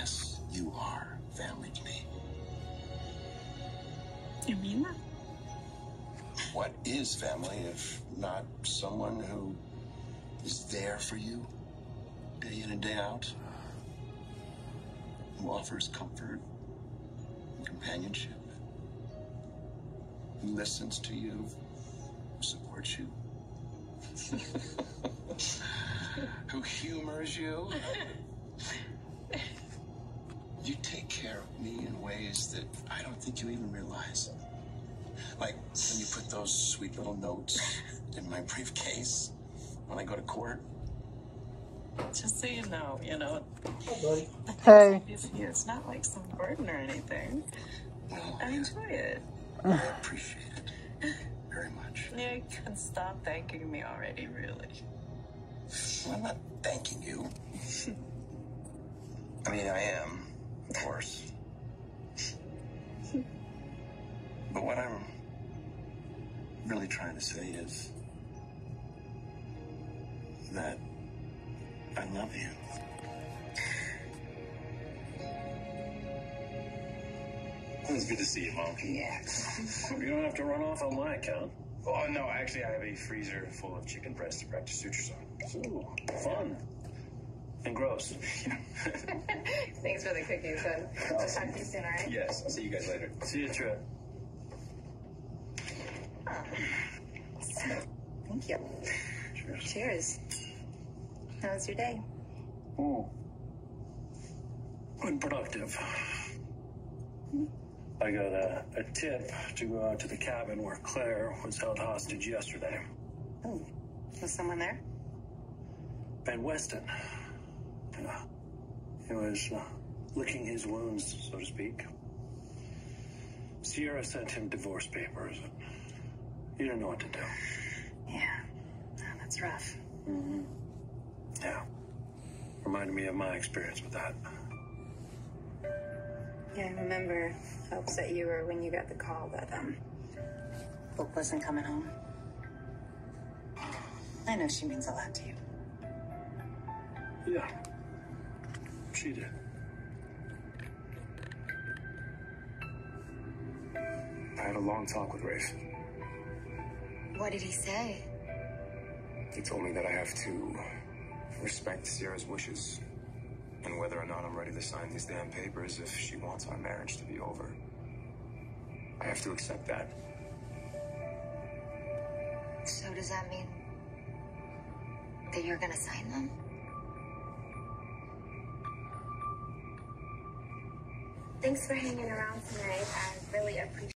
yes, you are family to me. You mean that? What is family if not someone who is there for you day in and day out? Who offers comfort and companionship? Who listens to you? Who supports you? who humors you? You I think you even realize. Like when you put those sweet little notes in my briefcase when I go to court. Just so you know, you know, Hey. it's, it's not like some burden or anything. Well, I enjoy it. I appreciate it very much. Yeah, you can stop thanking me already, really. Well, I'm not thanking you. I mean, I am, of course. But what I'm really trying to say is that I love you. It was good to see you, Mom. Yeah. You don't have to run off on my account. Oh, no, actually, I have a freezer full of chicken breasts to practice sutures on. Ooh, fun. And gross. Thanks for the cookies, son. I'll talk to you soon, all right? yes, I'll see you guys later. See you, Tripp. Thank you. Cheers. Cheers. How was your day? Ooh. Unproductive. I got a, a tip to go out to the cabin where Claire was held hostage yesterday. Oh, was someone there? Ben Weston. Yeah. He was uh, licking his wounds, so to speak. Ciara sent him divorce papers. He didn't know what to do. Yeah. Oh, that's rough. Yeah. Reminded me of my experience with that. Yeah, I remember how upset you were when you got the call that um Hope wasn't coming home. I know she means a lot to you. Yeah. She did. I had a long talk with Rafe. What did he say? He told me that I have to respect Ciara's wishes and whether or not I'm ready to sign these damn papers if she wants our marriage to be over. I have to accept that. So does that mean that you're gonna sign them? Thanks for hanging around tonight. I really appreciate